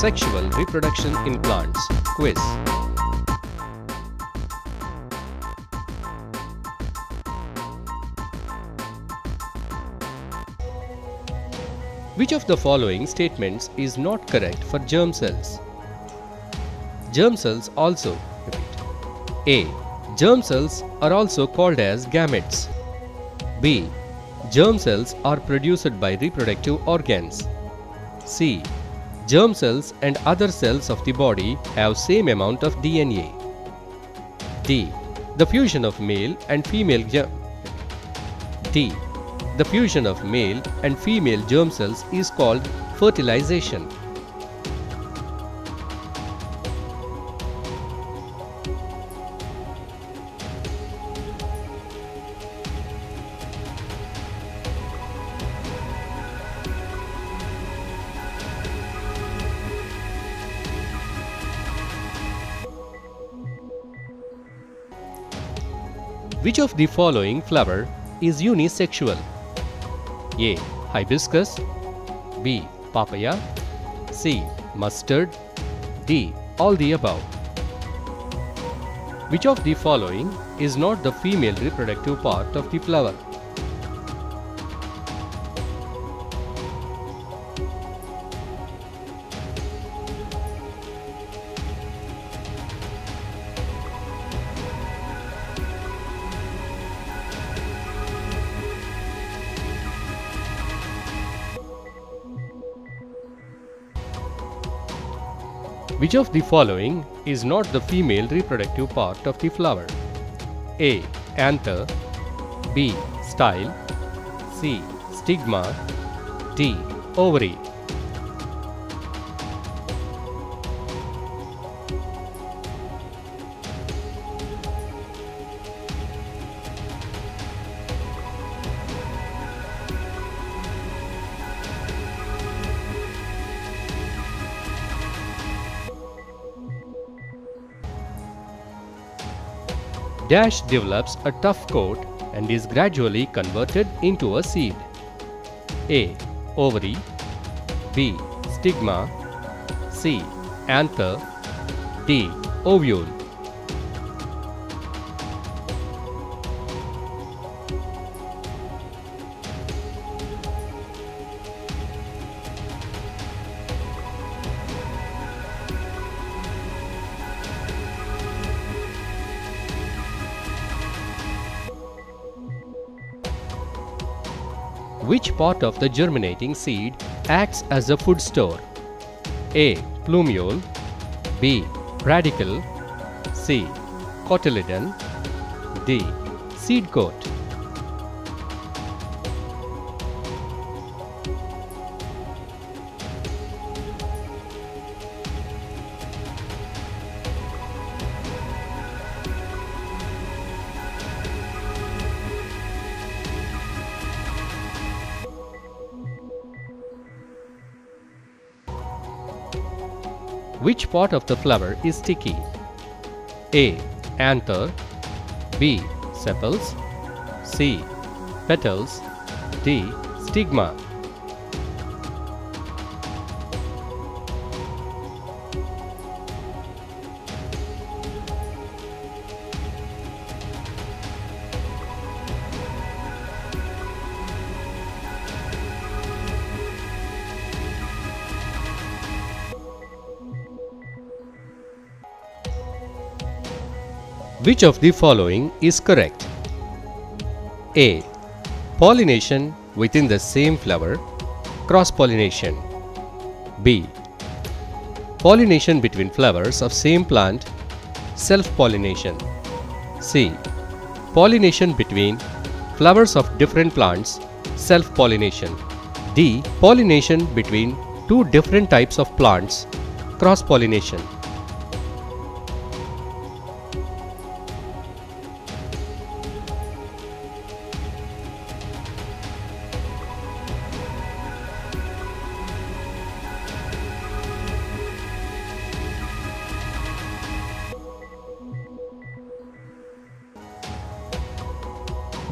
Sexual reproduction in plants. Quiz. Which of the following statements is not correct for germ cells? Germ cells also repeat. A. Germ cells are also called as gametes. B. Germ cells are produced by reproductive organs. C. Germ cells and other cells of the body have same amount of DNA. D. The fusion of male and female germ D. The fusion of male and female germ cells is called fertilization. Which of the following flower is unisexual? A. Hibiscus B. Papaya C. Mustard D. All the above. Which of the following is not the female reproductive part of the flower? Which of the following is not the female reproductive part of the flower? A. Anther B. Style C. Stigma D. Ovary Dash develops a tough coat and is gradually converted into a seed. A. Ovary B. Stigma C. Anther D. Ovule Which part of the germinating seed acts as a food store? A. Plumule B. Radicle C. Cotyledon D. Seed coat Which part of the flower is sticky? A. Anther B. Sepals C. Petals D. Stigma Which of the following is correct? A. Pollination within the same flower, cross pollination. B. Pollination between flowers of same plant, self pollination. C. Pollination between flowers of different plants, self pollination. D. Pollination between two different types of plants, cross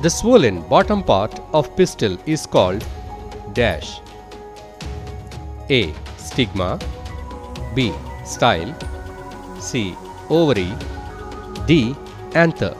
The swollen bottom part of pistil is called dash. A. Stigma B. Style C. Ovary D. Anther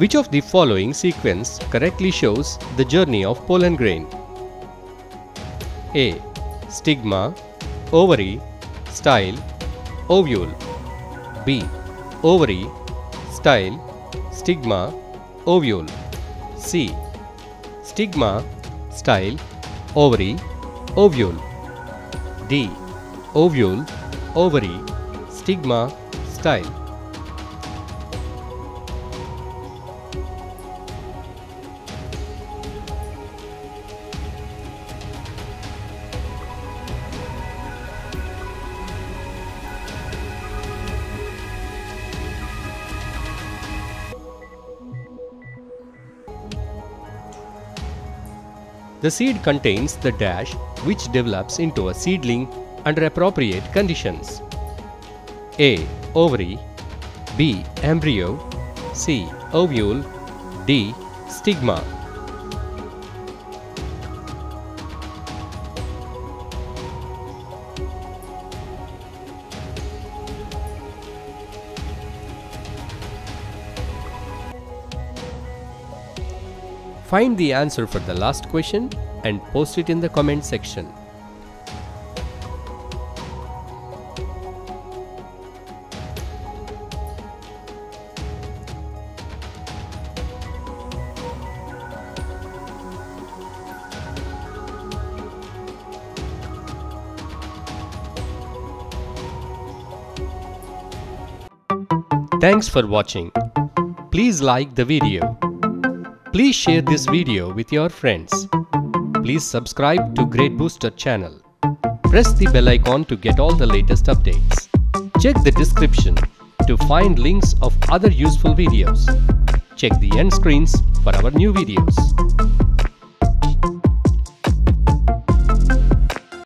Which of the following sequence correctly shows the journey of pollen grain? A. Stigma, ovary, style, ovule. B. Ovary, style, stigma, ovule. C. Stigma, style, ovary, ovule. D. Ovule, ovary, stigma, style. The seed contains the dash which develops into a seedling under appropriate conditions. A. Ovary B. Embryo C. Ovule D. Stigma Find the answer for the last question and post it in the comment section. Thanks for watching. Please like the video. Please share this video with your friends. Please subscribe to Grade Booster channel. Press the bell icon to get all the latest updates. Check the description to find links of other useful videos. Check the end screens for our new videos.